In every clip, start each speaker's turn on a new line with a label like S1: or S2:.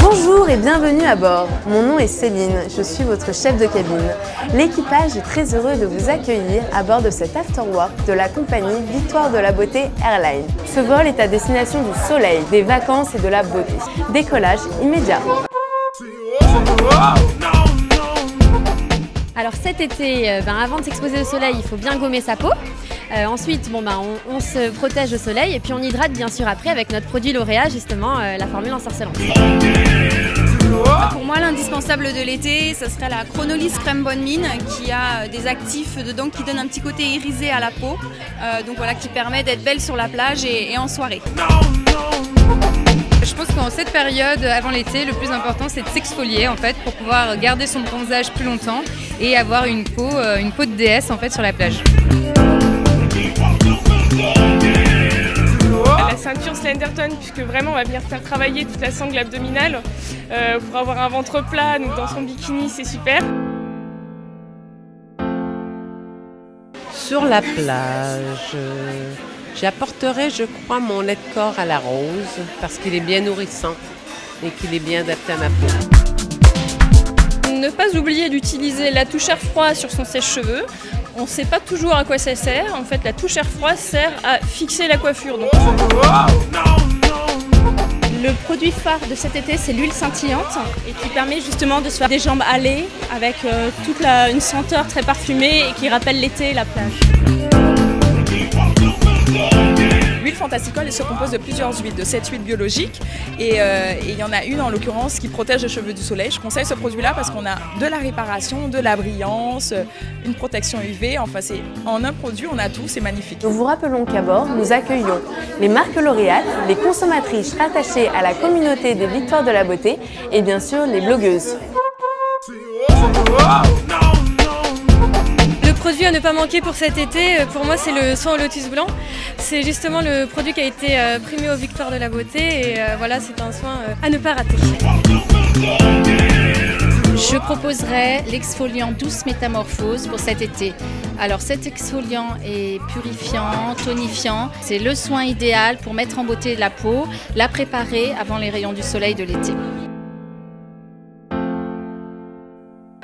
S1: Bonjour et bienvenue à bord. Mon nom est Céline, je suis votre chef de cabine. L'équipage est très heureux de vous accueillir à bord de cet afterwork de la compagnie Victoire de la Beauté Airlines. Ce vol est à destination du soleil, des vacances et de la beauté. Décollage immédiat.
S2: Alors cet été, euh, ben, avant de s'exposer au soleil, il faut bien gommer sa peau. Euh, ensuite, bon, ben, on, se protège au soleil et puis on hydrate bien sûr après avec notre produit lauréat, justement euh, la formule ensorcelante.
S3: Pour moi, l'indispensable de l'été, ce serait la Chronolis Crème Bonne Mine qui a des actifs dedans qui donnent un petit côté irisé à la peau. Donc voilà, qui permet d'être belle sur la plage et en soirée.
S4: Je pense qu'en cette période, avant l'été, le plus important c'est de s'exfolier en fait pour pouvoir garder son bronzage plus longtemps et avoir une peau, euh, une peau de déesse en fait sur la plage.
S5: la ceinture Slenderton puisque vraiment on va venir faire travailler toute la sangle abdominale euh, pour avoir un ventre plat donc dans son bikini c'est super.
S6: Sur la plage, euh, j'apporterai, je crois, mon lait de corps à la rose parce qu'il est bien nourrissant et qu'il est bien adapté à ma peau.
S7: Ne pas oublier d'utiliser la touche air froid sur son sèche-cheveux. On ne sait pas toujours à quoi ça sert. En fait, la touche air froid sert à fixer la coiffure. Donc,
S8: Le produit phare de cet été, c'est l'huile scintillante et qui permet justement de se faire des jambes allées avec euh, toute la- une senteur très parfumée et qui rappelle l'été et la plage.
S9: L'huile fantasticole se compose de plusieurs huiles, de 7 huiles biologiques. Et euh, et il y en a une en l'occurrence qui protège les cheveux du soleil. Je conseille ce produit-là parce qu'on a de la réparation, de la brillance, euh, une protection UV. Enfin, c'est en un produit, on a tout, c'est magnifique.
S1: Nous vous rappelons qu'à bord, nous accueillons les marques lauréates, les consommatrices rattachées à la communauté des Victoires de la Beauté et bien sûr les blogueuses.
S4: Ne pas manquer pour cet été, euh, pour moi c'est le soin au lotus blanc. C'est justement le produit qui a été euh, primé aux victoires de la beauté et euh, voilà c'est un soin à ne pas rater.
S10: Je proposerai l'exfoliant douce métamorphose pour cet été. Alors cet exfoliant est purifiant, tonifiant. C'est le soin idéal pour mettre en beauté la peau, la préparer avant les rayons du soleil de l'été.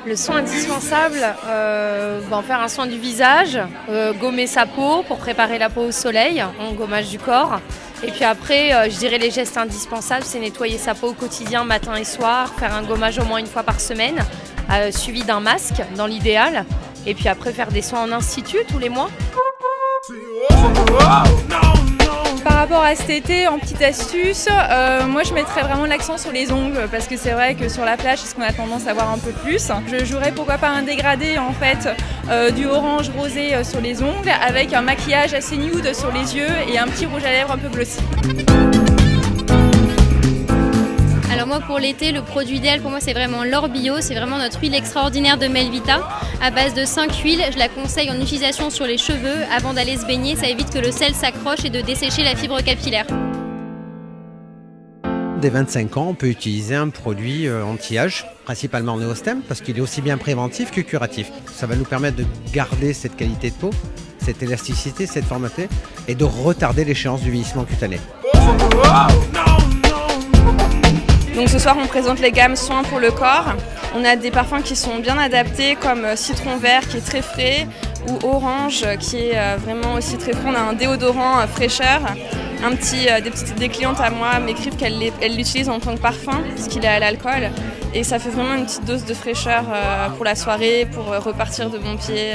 S2: Le soin indispensable, euh, ben, faire un soin du visage, euh, gommer sa peau pour préparer la peau au soleil, en gommage du corps. Et puis après, euh, je dirais les gestes indispensables, c'est nettoyer sa peau au quotidien, matin et soir, faire un gommage au moins une fois par semaine, euh, suivi d'un masque dans l'idéal. Et puis après, faire des soins en institut tous les mois.
S7: Par rapport à cet été, en petite astuce, euh, moi je mettrais vraiment l'accent sur les ongles parce que c'est vrai que sur la plage, c'est ce qu'on a tendance à voir un peu plus. Je jouerais pourquoi pas un dégradé en fait euh, du orange rosé euh, sur les ongles avec un maquillage assez nude sur les yeux et un petit rouge à lèvres un peu glossy.
S2: Alors moi pour l'été, le produit idéal pour moi c'est vraiment l'or bio, c'est vraiment notre huile extraordinaire de Melvita à base de 5 huiles. Je la conseille en utilisation sur les cheveux avant d'aller se baigner, ça évite que le sel s'accroche et de dessécher la fibre capillaire.
S11: Dès 25 ans, on peut utiliser un produit euh, anti-âge, principalement Neostem, parce qu'il est aussi bien préventif que curatif. Ça va nous permettre de garder cette qualité de peau, cette élasticité, cette formaté, et de retarder l'échéance du vieillissement cutané.
S7: Donc ce soir on présente les gammes soins pour le corps. On a des parfums qui sont bien adaptés comme euh, citron vert qui est très frais ou orange euh, qui est euh, vraiment aussi très frais. On a un déodorant fraîcheur. Un petit, des, petites, clientes à moi m'écrivent qu'elles l'utilisent en tant que parfum parce qu'il est à l'alcool. Et ça fait vraiment une petite dose de fraîcheur pour la soirée, pour repartir de bon pied.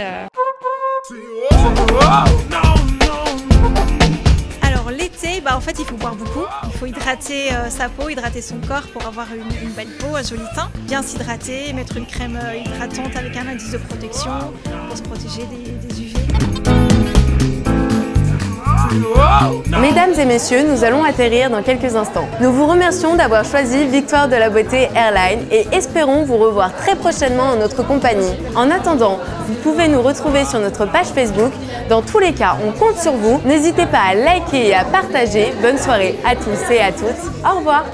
S8: Faut hydrater euh, sa peau, hydrater son corps pour avoir une, belle peau, un joli teint. Bien s'hydrater, mettre une crème euh, hydratante avec un indice de protection pour se protéger des UV.
S1: Mesdames et messieurs, nous allons atterrir dans quelques instants. Nous vous remercions d'avoir choisi Victoire de la Beauté Airline et espérons vous revoir très prochainement en notre compagnie. En attendant, vous pouvez nous retrouver sur notre page Facebook. Dans tous les cas, on compte sur vous. N'hésitez pas à liker et à partager. Bonne soirée à tous et à toutes. Au revoir.